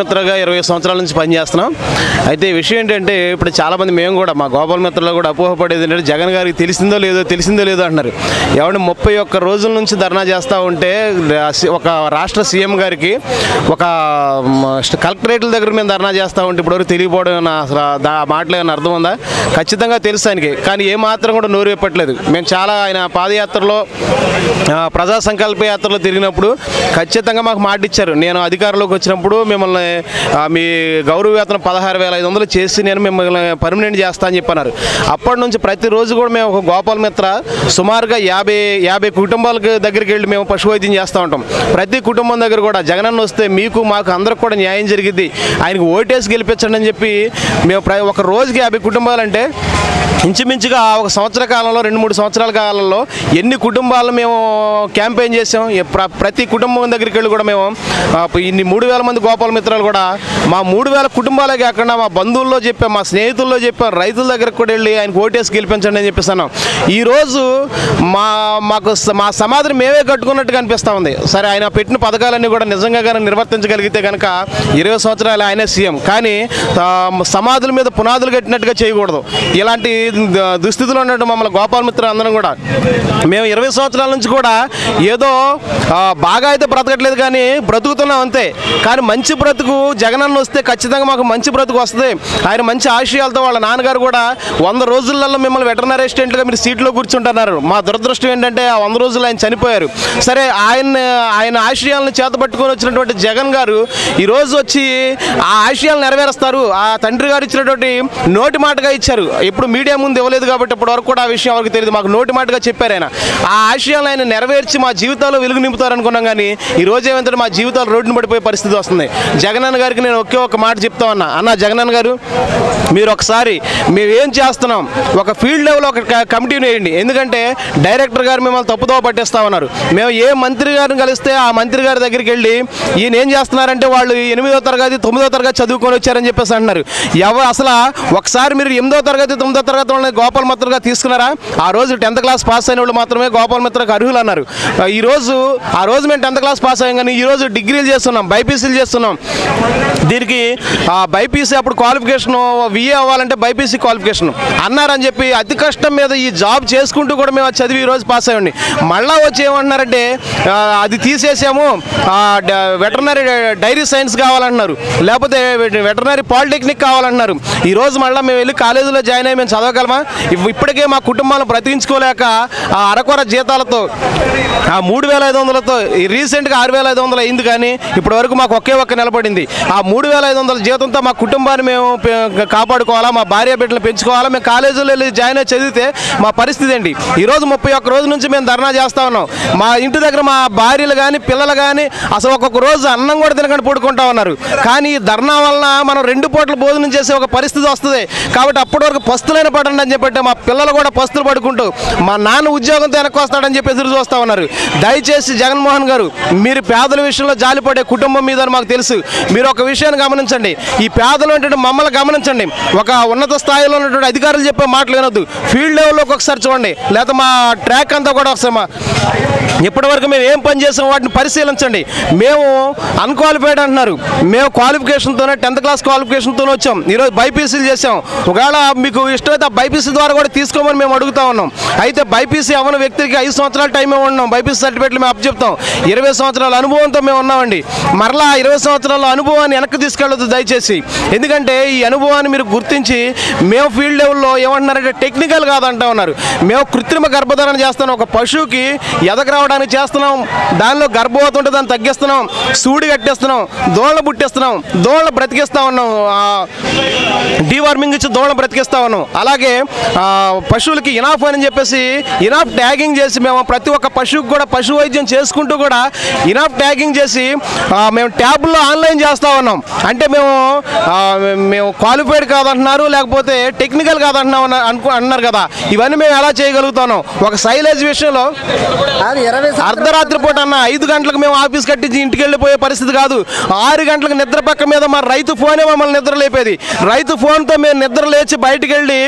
మిత్రగా ఇరవై సంవత్సరాల నుంచి పనిచేస్తున్నాం. అయితే విషయం ఏంటంటే ఇప్పుడు చాలామంది మేము కూడా మా గోపాల మిత్రలో కూడా అపోహపడేది ఏంటంటే జగన్ గారికి తెలిసిందో లేదో తెలిసిందో లేదో అంటున్నారు. ఎవరిని ముప్పై ఒక్క రోజుల నుంచి ధర్నా చేస్తూ ఉంటే ఒక రాష్ట్ర సీఎం గారికి ఒక కలెక్టరేట్ల దగ్గర మేము ధర్నా చేస్తూ ఉంటే ఇప్పటివరకు తెలియపోవడం ఏమన్నా అసలు దా ఆ మాటలు ఏమైనా అర్థం ఉందా? ఖచ్చితంగా తెలుసు ఆయనకి. కానీ ఏ మాత్రం కూడా నోరు చెప్పట్లేదు మేము చాలా ఆయన పాదయాత్రలో ప్రజా సంకల్ప యాత్రలో తిరిగినప్పుడు ఖచ్చితంగా మాకు మాట ఇచ్చారు నేను అధికారంలోకి వచ్చినప్పుడు మిమ్మల్ని మిమ్మల్ని మీ గౌరవ వేతనం పదహారు వేల ఐదు వందలు చేసి నేను మిమ్మల్ని పర్మనెంట్ చేస్తా అని చెప్పన్నారు. అప్పటి నుంచి ప్రతిరోజు కూడా మేము ఒక గోపాల మిత్ర సుమారుగా యాభై యాభై కుటుంబాలకు దగ్గరికి వెళ్ళి మేము పశువైద్యం చేస్తూ ఉంటాం. ప్రతి కుటుంబం దగ్గర కూడా జగనన్న వస్తే మీకు మాకు అందరికి కూడా న్యాయం జరిగింది ఆయనకు ఓటేసి గెలిపించండి అని చెప్పి మేము ప్ర- ఒక రోజుకి యాభై కుటుంబాలంటే ఇంచుమించుగా ఒక సంవత్సర కాలంలో రెండు మూడు సంవత్సరాల కాలంలో ఎన్ని కుటుంబాలు మేము క్యాంపెయిన్ చేసాం ప్ర- ప్రతి కుటుంబం దగ్గరికి వెళ్ళి కూడా మేము ఇన్ని మూడు వేల మంది గోపాల మిత్రాలు కూడా మా మూడు వేల కుటుంబాలే కాకుండా మా బంధువుల్లో చెప్పాం మా స్నేహితుల్లో చెప్పాం రైతుల దగ్గరకు కూడా వెళ్ళి ఆయన ఓటేసి గెలిపించండి అని చెప్పిస్తున్నాం ఈరోజు మా మాకు మా సమాధిని మేమే కట్టుకున్నట్టుగా అనిపిస్తూ ఉంది. సరే ఆయన పెట్టిన పథకాలన్నీ కూడా నిజంగా కానీ నిర్వర్తించగలిగితే కనుక ఇరవై సంవత్సరాలు ఆయనే సీఎం. కానీ సమాధుల మీద పునాదులు కట్టినట్టుగా చేయకూడదు. ఇలాంటి దుస్థితిలో ఉన్నట్టు మమ్మల్ని గోపాల్ మిత్ర అందరం కూడా. మేము ఇరవై సంవత్సరాల నుంచి కూడా ఏదో బాగా అయితే బ్రతకట్లేదు కానీ బ్రతుకుతున్నాం అంతే. కానీ మంచి బ్రతుకు జగనన్న వస్తే ఖచ్చితంగా మాకు మంచి బ్రతుకు వస్తుంది. ఆయన మంచి ఆశయాలతో వాళ్ళ నాన్నగారు కూడా వంద రోజులలో మిమ్మల్ని వెటర్నరీ అసిస్టెంట్గా మీరు సీట్లో కూర్చుంటున్నారు. మా దురదృష్టం ఏంటంటే ఆ వంద రోజులు ఆయన చనిపోయారు. సరే ఆయన ఆయన ఆశయాలను చేతపట్టుకొని వచ్చినటువంటి జగన్ గారు ఈరోజు వచ్చి ఆ ఆశయాలు నెరవేరుస్తారు. ఆ తండ్రి గారు ఇచ్చినటువంటి నోటి మాటగా ఇచ్చారు. ఇప్పుడు మీడియా ముందు ఇవ్వలేదు కాబట్టి ఇప్పటి వరకు కూడా ఆ విషయం ఎవరికి తెలియదు మాకు నోటి మాటగా చెప్పారు ఆయన. ఆ ఆశయాలను ఆయన నెరవేర్చి మా జీవితాల్లో వెలుగు నింపుతారు అనుకున్నాం కానీ ఈ రోజు ఏమంటే మా జీవితాలు రోడ్డును పడిపోయే పరిస్థితి వస్తుంది. జగనన్న గారికి నేను ఒకే ఒక మాట చెప్తా ఉన్నా. అన్న జగనన్న గారు మీరు ఒకసారి మేము ఏం చేస్తున్నాం? ఒక ఫీల్డ్ లెవెల్ ఒక కమిటీని వేయండి. ఎందుకంటే డైరెక్టర్ గారు మిమ్మల్ని తప్పుదో పట్టేస్తా ఉన్నారు. మేము ఏ మంత్రి గారిని కలిస్తే ఆ మంత్రి గారి దగ్గరికి వెళ్ళి ఈయన ఏం చేస్తున్నారంటే వాళ్ళు ఎనిమిదో తరగతి తొమ్మిదో తరగతి చదువుకొని వచ్చారని చెప్పేసి అంటున్నారు. ఎవరు అసలు ఒకసారి మీరు ఎనిమిదో తరగతి తొమ్మిదో తరగతి మాత్రమే గోపాల మిత్రగా తీసుకున్నారా? ఆ రోజు టెన్త్ క్లాస్ పాస్ అయిన వాళ్ళు మాత్రమే గోపాల మిత్రకు అర్హులు అన్నారు ఈరోజు ఆ రోజు మేము టెన్త్ క్లాస్ పాస్ అయ్యాం కానీ ఈ రోజు డిగ్రీలు చేస్తున్నాం బైపీసీలు చేస్తున్నాం. దీనికి బైపీసీ అప్పుడు క్వాలిఫికేషన్ విఏ అవ్వాలంటే బైపీసీ క్వాలిఫికేషన్ అన్నారని చెప్పి అతి కష్టం మీద ఈ జాబ్ చేసుకుంటూ కూడా మేము చదివి ఈరోజు పాస్ అయ్యండి మళ్ళీ వచ్చి ఏమంటున్నారంటే అది తీసేసాము వెటర్నరీ డైరీ సైన్స్ కావాలంటున్నారు. లేకపోతే వెటర్నరీ పాలిటెక్నిక్ కావాలంటున్నారు. ఈరోజు మళ్ళీ మేము వెళ్ళి కాలేజీలో జాయిన్ అయ్యి మేము చదవగలమా ఇవ్- ఇప్పటికే మా కుటుంబాలను బ్రతికించుకోలేక ఆ అరకొర జీతాలతో ఆ మూడు వేల ఐదు వందలతో రీసెంట్గా ఆరు వేల ఐదు వందలు అయింది కానీ ఇప్పటి వరకు మాకు ఒకే ఒక్క నిలబడింది ఆ మూడు వేల ఐదు వందల జీతంతో మా కుటుంబాన్ని మేము కాపాడుకోవాలా మా భార్య బిడ్డలు పెంచుకోవాలా మేము కాలేజీలో వెళ్ళి జాయిన్ అయ్యి చదివితే మా పరిస్థితి అండి ఈరోజు ముప్పై ఒక్క రోజు నుంచి మేము ధర్నా చేస్తా ఉన్నాం. మా ఇంటి దగ్గర మా భార్యలు కానీ పిల్లలు కానీ అసలు ఒక్కొక్క రోజు అన్నం కూడా తినకుండా పడుకుంటా ఉన్నారు. కానీ ఈ ధర్నా వలన మనం రెండు పూటలు భోజనం చేసే ఒక పరిస్థితి వస్తుంది. కాబట్టి అప్పటి వరకు పస్తులైన పడుతుండని అని చెప్పి మా పిల్లలు కూడా పస్తులు పడుకుంటూ మా నాన్న ఉద్యోగంతో వెనక్కి వస్తాడని చెప్పి ఎదురు చూస్తా ఉన్నారు. దయచేసి జగన్మోహన్ గారు మీరు పేదల విషయంలో జాలిపడే కుటుంబం మీద అని మాకు తెలుసు. మీరు ఒక విషయాన్ని గమనించండి. ఈ పేదలు అంటే మమ్మల్ని గమనించండి. ఒక ఉన్నత స్థాయిలో ఉన్నటువంటి అధికారులు చెప్పే మాటలు వినొద్దు. ఫీల్డ్ లెవెల్లోకి ఒకసారి చూడండి. లేకపోతే మా ట్రాక్ అంతా కూడా ఒకసారి మా ఇప్పటివరకు మేము ఏం పని చేసాం వాటిని పరిశీలించండి. మేము అన్క్వాలిఫైడ్ అంటున్నారు. మేము క్వాలిఫికేషన్తోనే టెన్త్ క్లాస్ క్వాలిఫికేషన్తోనే వచ్చాం. ఈరోజు బైపీసీలు చేసాం ఒకవేళ మీకు ఇష్టమైతే ఆ బైపీసీ ద్వారా కూడా తీసుకోమని మేము అడుగుతా ఉన్నాం. అయితే బైపీసీ అవ్వని వ్యక్తికి ఐదు సంవత్సరాలు టైం ఉన్నాం బైపీసీ సర్టిఫికేట్లు మేము అప్పచెప్తాం ఇరవై సంవత్సరాల అనుభవంతో మేము ఉన్నామండి. మరలా ఇరవై సంవత్సరాల అనుభవాన్ని వెనక్కి తీసుకెళ్ళదు దయచేసి. ఎందుకంటే ఈ అనుభవాన్ని మీరు గుర్తించి మేము ఫీల్డ్ లెవెల్లో ఏమంటున్నారంటే టెక్నికల్ కాదంటా ఉన్నారు. మేము కృత్రిమ గర్భధారణ చేస్తాను ఒక పశువుకి ఎదగరా రావడానికి చేస్తున్నాం. దానిలో గర్భవతి ఉంటే దాన్ని తగ్గిస్తున్నాం. సూడి కట్టేస్తున్నాం. దోళ్ళ పుట్టేస్తున్నాం. దోళ్ళ బ్రతికిస్తా ఉన్నాం. డీవార్మింగ్ ఇచ్చి దోళ్ళ బ్రతికిస్తా ఉన్నాం. అలాగే పశువులకి ఇనాఫ్ అని చెప్పేసి ఇనాఫ్ ట్యాగింగ్ చేసి మేము ప్రతి ఒక్క పశువుకి కూడా పశు వైద్యం చేసుకుంటూ కూడా ఇనాఫ్ ట్యాగింగ్ చేసి మేము ట్యాబ్లో ఆన్లైన్ చేస్తా ఉన్నాం. అంటే మేము మేము క్వాలిఫైడ్ కాదంటున్నారు లేకపోతే టెక్నికల్ కాదంటున్నాం అనుకు అనుకో అన్నారు కదా. ఇవన్నీ మేము ఎలా చేయగలుగుతున్నాం ఒక సైలేజ్ విషయంలో అది అర్ధరాత్రి పూట అన్న ఐదు గంటలకు మేము ఆఫీస్ కట్టించి ఇంటికి వెళ్ళిపోయే పరిస్థితి కాదు. ఆరు గంటలకు నిద్ర పక్క మీద మా రైతు ఫోనే మమ్మల్ని నిద్ర లేపేది. రైతు ఫోన్తో మేము నిద్ర లేచి బయటికి వెళ్ళి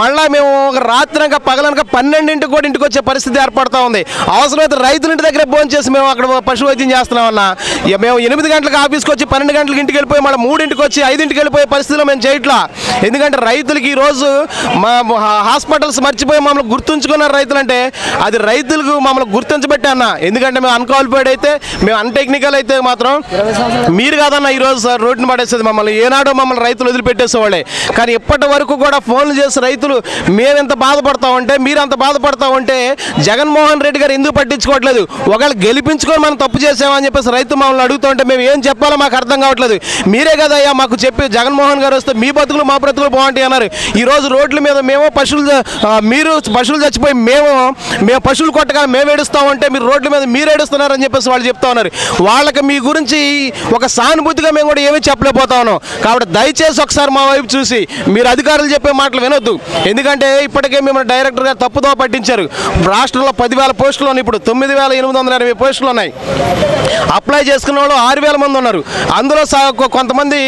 మళ్ళీ మేము ఒక రాత్రనక పగలనక పన్నెండింటికి కూడా ఇంటికి వచ్చే పరిస్థితి ఏర్పడుతూ ఉంది. అవసరమైతే రైతుల ఇంటి దగ్గర ఫోన్ చేసి మేము అక్కడ పశు వైద్యం చేస్తున్నామన్న ఇక మేము ఎనిమిది గంటలకు ఆఫీస్కి వచ్చి పన్నెండు గంటలకు ఇంటికి వెళ్ళిపోయి మళ్ళీ మూడింటికి వచ్చి ఐదింటికి వెళ్ళిపోయే పరిస్థితిలో మేము చేయట్లా. ఎందుకంటే రైతులకి ఈరోజు మా హాస్పిటల్స్ మర్చిపోయి మమ్మల్ని గుర్తుంచుకున్నారు రైతులు అంటే అది రైతులకు మమ్మల్ని గుర్తించబెట్టే అన్న. ఎందుకంటే మేము అన్క్వాలిఫైడ్ అయితే మేము అన్టెక్నికల్ అయితే మాత్రం మీరు కాదన్న ఈ రోజు సార్ రోడ్డుని పడేసేది మమ్మల్ని. ఏనాడో మమ్మల్ని రైతులు వదిలిపెట్టేసేవాళ్ళే. కానీ ఇప్పటి వరకు కూడా ఫోన్లు చేసి రైతులు మేమెంత బాధపడతా ఉంటే మీరు అంత బాధపడతా ఉంటే జగన్మోహన్ రెడ్డి గారు ఎందుకు పట్టించుకోవట్లేదు? ఒకవేళ గెలిపించుకొని మనం తప్పు చేసామని చెప్పేసి రైతు మమ్మల్ని అడుగుతూ ఉంటే మేము ఏం చెప్పాలో మాకు అర్థం కావట్లేదు. మీరే కదా అయ్యా మాకు చెప్పి జగన్మోహన్ గారు వస్తే మీ బతుకులు మా బ్రతుకులు బాగుంటాయి అన్నారు. ఈ రోజు రోడ్ల మీద మేము పశువులు మీరు పశువులు చచ్చిపోయి మేము మేము పశువులు కొట్టగానే మేము ఏడుస్తా ఉంటే మీరు రోడ్ల మీద మీరు ఏడుస్తున్నారని చెప్పేసి వాళ్ళు చెప్తా ఉన్నారు. వాళ్ళకి మీ గురించి ఒక సానుభూతిగా మేము కూడా ఏమీ చెప్పలేకపోతా ఉన్నాం. కాబట్టి దయచేసి ఒకసారి మా వైపు చూసి మీరు అధికారులు చెప్పే మాటలు వినొద్దు. ఎందుకంటే ఇప్పటికే మిమ్మల్ని డైరెక్టర్గా తప్పుదో పట్టించారు. రాష్ట్రంలో పదివేల పోస్టులు ఉన్నాయి. ఇప్పుడు తొమ్మిది వేల ఎనిమిది వందల ఎనభై పోస్టులు ఉన్నాయి. అప్లై చేసుకున్న వాళ్ళు ఆరు వేల మంది ఉన్నారు. అందులో కొంతమంది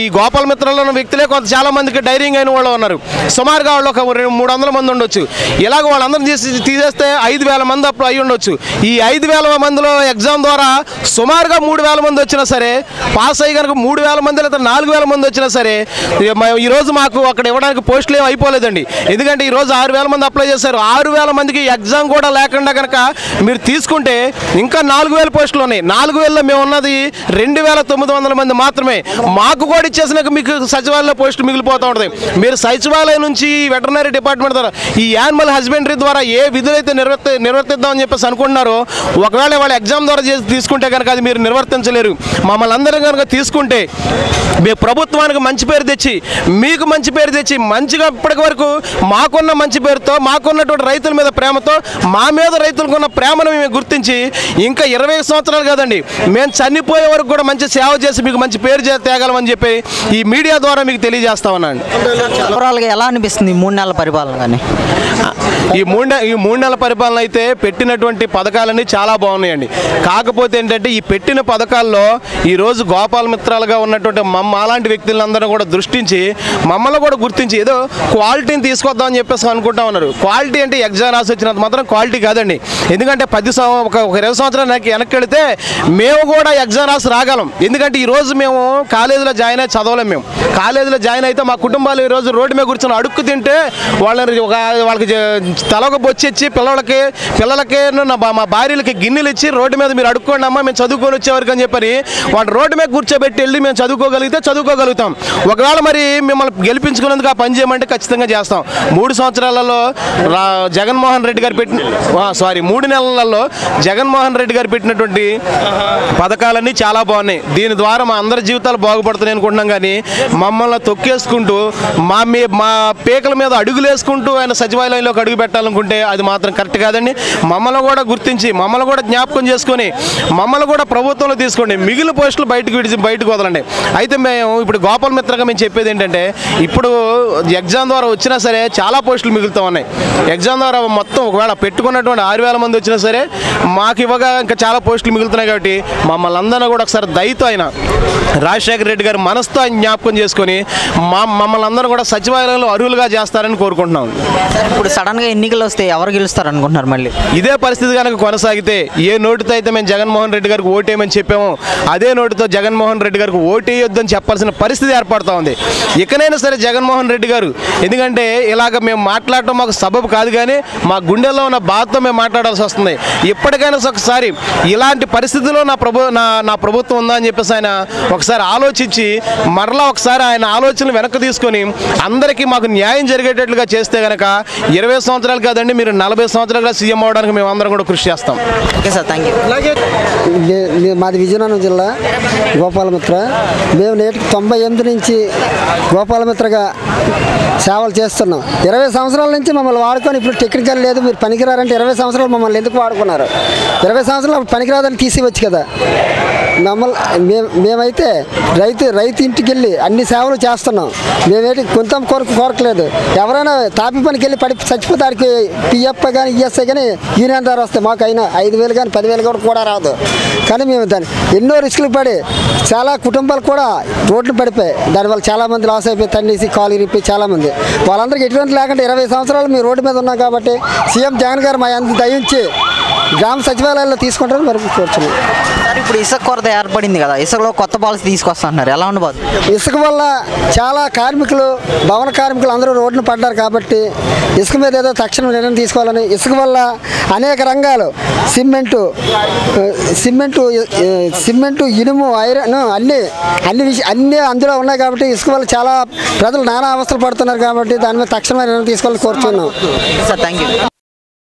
ఈ గోపాల మిత్రంలో ఉన్న వ్యక్తులే కొంత చాలా మందికి డైరింగ్ అయిన వాళ్ళు ఉన్నారు. సుమారుగా వాళ్ళు ఒక రెండు మూడు వందల మంది ఉండొచ్చు. ఇలాగ వాళ్ళందరం తీసి తీసేస్తే ఐదు వేల మంది అప్లై అయి ఉండొచ్చు. ఈ ఐదు వేల మందిలో ఎగ్జామ్ ద్వారా సుమారుగా మూడు వేల మంది వచ్చినా సరే పాస్ అయ్యి కనుక మూడు వేల మంది లేదా నాలుగు వేల మంది వచ్చినా సరే ఈరోజు మాకు అక్కడ ఇవ్వడానికి పోస్టులు ఏమి అయిపోలేదండి. ఎందుకంటే ఈ రోజు ఆరు వేల మంది అప్లై చేశారు. ఆరు వేల మందికి ఎగ్జామ్ కూడా లేకుండా కనుక మీరు తీసుకుంటే ఇంకా నాలుగు వేల పోస్టులు ఉన్నాయి. నాలుగు వేలలో మేము ఉన్నది రెండు వేల తొమ్మిది వందల మంది మాత్రమే. మాకు కూడా ఇచ్చేసినాక మీకు సచివాలయంలో పోస్టులు మిగిలిపోతూ ఉంటుంది. మీరు సచివాలయం నుంచి వెటర్నరీ డిపార్ట్మెంట్ ద్వారా ఈ యానిమల్ హస్బెండరీ ద్వారా ఏ విధులైతే నిర్వర్తి నిర్వర్తిద్దామని చెప్పేసి అనుకుంటున్నారో. ఒకవేళ వాళ్ళ ఎగ్జామ్ ద్వారా చేసి తీసుకుంటే కనుక అది మీరు నిర్వర్తించలేరు. మమ్మల్ని అందరం కనుక తీసుకుంటే మీ ప్రభుత్వానికి మంచి పేరు తెచ్చి మీకు మంచి పేరు తెచ్చి మంచిగా ఇప్పటి వరకు మాకున్న మంచి పేరుతో మాకున్నటువంటి రైతుల మీద ప్రేమతో మా మీద రైతులకు ఉన్న ప్రేమను మేము గుర్తించి ఇంకా ఇరవై సంవత్సరాలు కాదండి మేము చనిపోయే వరకు కూడా మంచి సేవ చేసి మీకు మంచి పేరు తేగలమని చెప్పి ఈ మీడియా ద్వారా మీకు తెలియజేస్తా ఉన్నాను. ఓవరాల్గా ఎలా అనిపిస్తుంది మూడు నెలల పరిపాలన కానీ? ఈ మూడు ఈ మూడు నెలల పరిపాలన అయితే పెట్టినటువంటి పథకాలన్నీ చాలా బాగున్నాయండి. కాకపోతే ఏంటంటే ఈ పెట్టిన పథకాల్లో ఈరోజు గోపాల మిత్రాలుగా ఉన్నటువంటి మమ్మ అలాంటి వ్యక్తులందరూ కూడా దృష్టించి మమ్మల్ని కూడా గుర్తించి ఏదో క్వాలిటీని తీసుకొద్దామని చెప్పేసి అనుకుంటా ఉన్నారు. క్వాలిటీ అంటే ఎగ్జామ్ రాసి వచ్చినంత మాత్రం క్వాలిటీ కాదండి. ఎందుకంటే పది ఒక ఇరవై సంవత్సరాలు నాకు వెనక్కి వెళితే మేము కూడా ఎగ్జామ్ రాసి రాగలం. ఎందుకంటే ఈరోజు మేము కాలేజీలో జాయిన్ అయ్యి చదవలేం మేము. కాలేజీలో జాయిన్ అయితే మా కుటుంబాలు ఈ రోజు రోడ్డు మీద కూర్చొని అడుక్కు తింటే వాళ్ళని ఒక వాళ్ళకి తలకు బొచ్చి పిల్లలకి పిల్లలకి నా మా భార్యలకి గిన్నెలు ఇచ్చి రోడ్డు మీద మీరు అడుక్కోండి అమ్మా మేము చదువుకొని వచ్చేవారికి అని చెప్పని వాళ్ళు రోడ్డు మీద కూర్చోబెట్టి వెళ్ళి మేము చదువుకోగలిగితే చదువుకోగలుగుతాం. ఒకవేళ మరి మిమ్మల్ని గెలిపించుకున్నందుకు ఆ పని చేయమంటే ఖచ్చితంగా చేస్తాం. మూడు సంవత్సరాలలో రా జగన్మోహన్ రెడ్డి గారు పెట్టిన సారీ మూడు నెలలలో జగన్మోహన్ రెడ్డి గారు పెట్టినటువంటి పథకాలన్నీ చాలా బాగున్నాయి. దీని ద్వారా మా అందరి జీవితాలు బాగుపడుతున్నాయి అనుకుంటున్నాం కానీ మమ్మల్ని తొక్కేసుకుంటూ మా మీ మా పీకల మీద అడుగులు వేసుకుంటూ ఆయన సచివాలయంలోకి అడుగు పెట్టాలనుకుంటే అది మాత్రం కరెక్ట్ కాదండి. మమ్మల్ని కూడా గుర్తించి మమ్మల్ని కూడా జ్ఞాపకం చేసుకొని మమ్మల్ని కూడా ప్రభుత్వంలో తీసుకోండి. మిగిలిన పోస్టులు బయటకు విడిచి బయటకు వదలండి. అయితే మేము ఇప్పుడు గోపాల్ మిత్రగా మేము చెప్పేది ఏంటంటే ఇప్పుడు ఎగ్జామ్ ద్వారా వచ్చినా సరే చాలా పోస్టులు మిగులుతూ ఉన్నాయి. ఎగ్జామ్ ద్వారా మొత్తం ఒకవేళ పెట్టుకున్నటువంటి ఆరు వేల మంది వచ్చినా సరే మాకు ఇవ్వగా ఇంకా చాలా పోస్టులు మిగులుతున్నాయి కాబట్టి మమ్మల్ని అందరినీ కూడా ఒకసారి దయతో ఆయన రాజశేఖర రెడ్డి గారు మనసుతో ఆయన జ్ఞాపకం చేసుకొని మా మమ్మల్ని అందరూ కూడా సచివాలయంలో అర్హులుగా చేస్తారని కోరుకుంటున్నాం. ఇప్పుడు సడన్గా ఎన్నికలు వస్తే ఎవరు గెలుస్తారు అనుకుంటున్నారు మళ్ళీ? ఇదే పరిస్థితి కనుక కొనసాగితే ఏ నోటితో అయితే మేము జగన్మోహన్ రెడ్డి గారికి ఓటేయమని చెప్పామో అదే నోటితో జగన్మోహన్ రెడ్డి గారికి ఓటేయొద్దని చెప్పాల్సిన పరిస్థితి ఏర్పడుతూ ఉంది. ఇకనైనా సరే జగన్మోహన్ రెడ్డి గారు ఎందుకంటే ఇలాగ మేము మాట్లాడటం మాకు సబబు కాదు కానీ మా గుండెల్లో ఉన్న బాధతో మేము మాట్లాడాల్సి వస్తుంది. ఇప్పటికైనా ఒకసారి ఇలాంటి పరిస్థితిలో నా ప్రభు నా నా ప్రభుత్వం ఉందా అని చెప్పేసి ఆయన ఒకసారి ఆలోచించి మరలా ఒకసారి ఆయన ఆలోచనలు వెనక్కి తీసుకొని అందరికీ మాకు న్యాయం జరిగేటట్లుగా చేస్తే గనక ఇరవై సంవత్సరాలు కాదండి మీరు నలభై సంవత్సరాలుగా సీఎం అవడానికి మేము అందరం కూడా కృషి చేస్తాం. ఓకే సార్ థ్యాంక్ యూ మాది విజయనగరం జిల్లా గోపాలమిత్ర. మేము నేటికి తొంభై ఎనిమిది నుంచి గోపాలమిత్రగా సేవలు చేస్తున్నాం. ఇరవై సంవత్సరాల నుంచి మమ్మల్ని వాడుకొని ఇప్పుడు టెక్నికల్ లేదు మీరు పనికిరారంటే ఇరవై సంవత్సరాలు మమ్మల్ని ఎందుకు వాడుకున్నారు? ఇరవై సంవత్సరాలు పనికిరాదని తీసివచ్చు కదా. మమ్మల్ని మేము మేమైతే రైతు రైతు ఇంటికి వెళ్ళి అన్ని సేవలు చేస్తున్నాం. మేమేంటి కొంత కొరకు కోరకలేదు ఎవరైనా తాపి పనికి వెళ్ళి పడి చచ్చిపోతాడికి పిఎఫ్ కానీ ఈఎస్ఐ కానీ యూనియన్ ద్వారా వస్తే మాకు అయినా ఐదు వేలు కానీ పదివేలు కూడా కూడా రాదు. కానీ మేము దాన్ని ఎన్నో రిస్కులు పడి చాలా కుటుంబాలు కూడా రోడ్లు పడిపోయాయి. దానివల్ల చాలామంది లాస్ అయిపోయి తన్నేసి కాలు ఇరిపోయి చాలామంది వాళ్ళందరికీ ఎటువంటి లేకుండా ఇరవై సంవత్సరాలు మేము రోడ్డు మీద ఉన్నాం కాబట్టి సీఎం జగన్ గారు మా అంత దయించి గ్రామ సచివాలయాల్లో తీసుకుంటారని మరి కోరుచున్నాం సార్ ఇప్పుడు ఇసుక కొరత ఏర్పడింది కదా ఇసుకలో కొత్త పాలసీ తీసుకొస్తున్నారు ఎలా ఉండబోదు? ఇసుక వల్ల చాలా కార్మికులు భవన కార్మికులు అందరూ రోడ్డున పడ్డారు కాబట్టి ఇసుక మీద ఏదో తక్షణ నిర్ణయం తీసుకోవాలని ఇసుక వల్ల అనేక రంగాలు సిమెంటు సిమెంటు సిమెంటు ఇనుము ఐరన్ అన్ని అన్ని అన్నీ అందులో ఉన్నాయి కాబట్టి ఇసుక వల్ల చాలా ప్రజలు నానా అవస్థలు పడుతున్నారు కాబట్టి దాని మీద తక్షణమే నిర్ణయం తీసుకోవాలని కోరుతున్నాం సార్ థ్యాంక్ యూ